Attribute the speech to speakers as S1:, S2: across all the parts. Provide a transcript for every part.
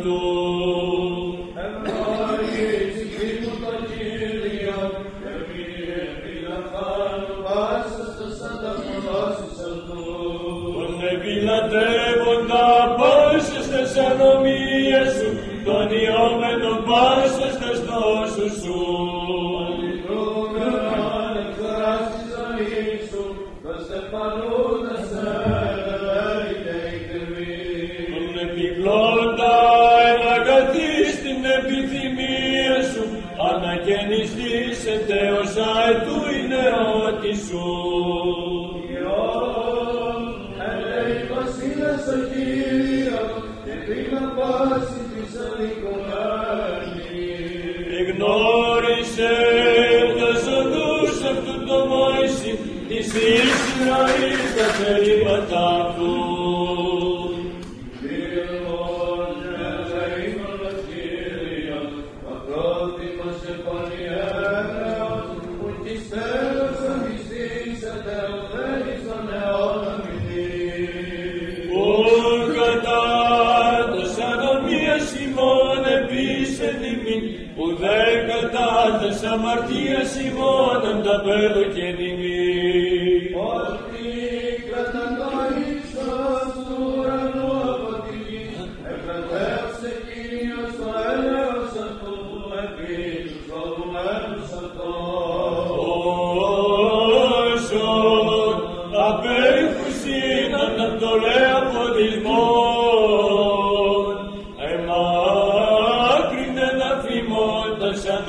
S1: το Άγιον αυτού. Τον επιλατεύοντα πάσες τες ανομίες σου, τον ιόμενο πάσες τες νόσους σου. Της Ισραήλ τα περίματα αυτού. Επίσεν ημίν, ουδέ κατά τες αμαρτίας ημών ανταπέδω και νημί.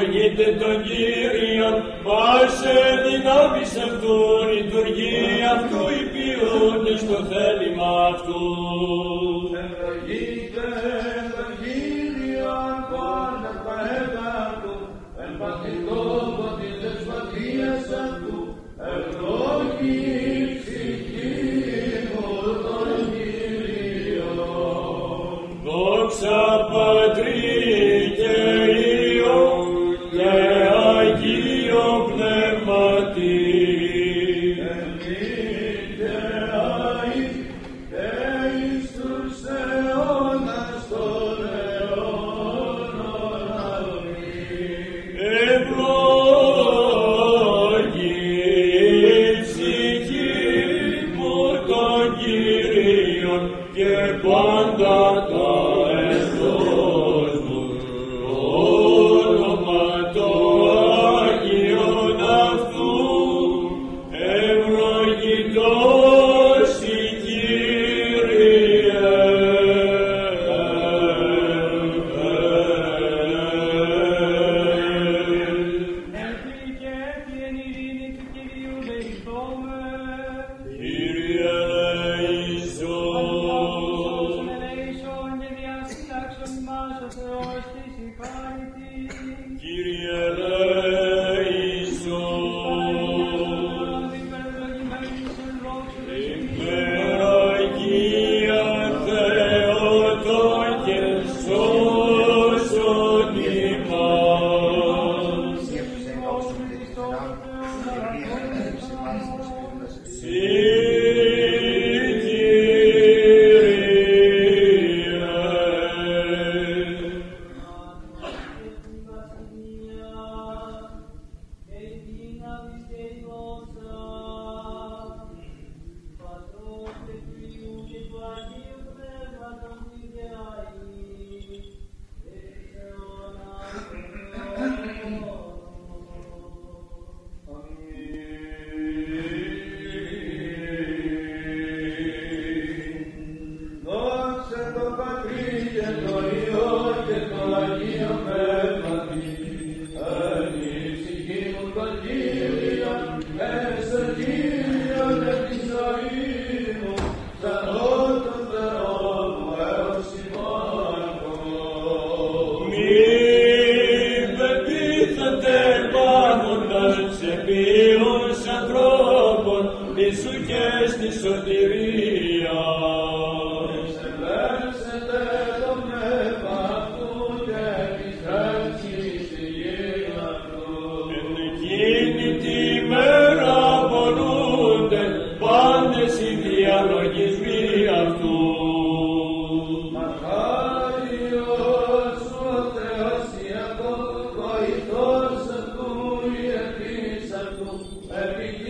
S1: Ευλογείτε τον Κύριον, πάσε δυνάμεις αυτού, λειτουργεί αυτού οι ποιούντες το θέλημα αυτού. Και πάντα το Sim. ποιών ανθρώπων,
S2: Ιησού και
S1: στη σωτηρία.
S3: Αυτού, επικύλιον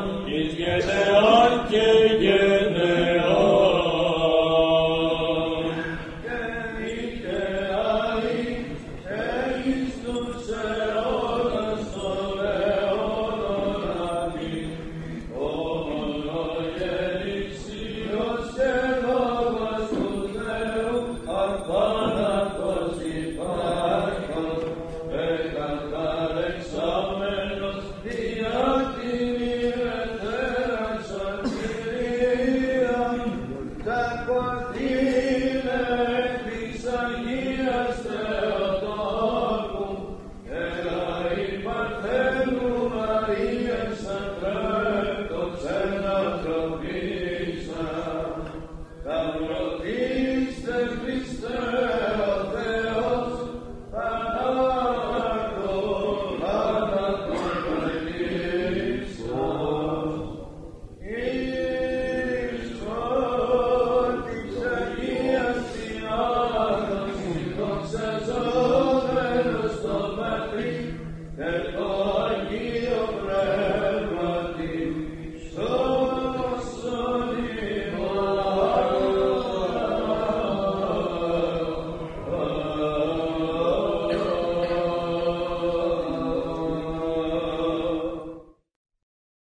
S1: ουσιών, εις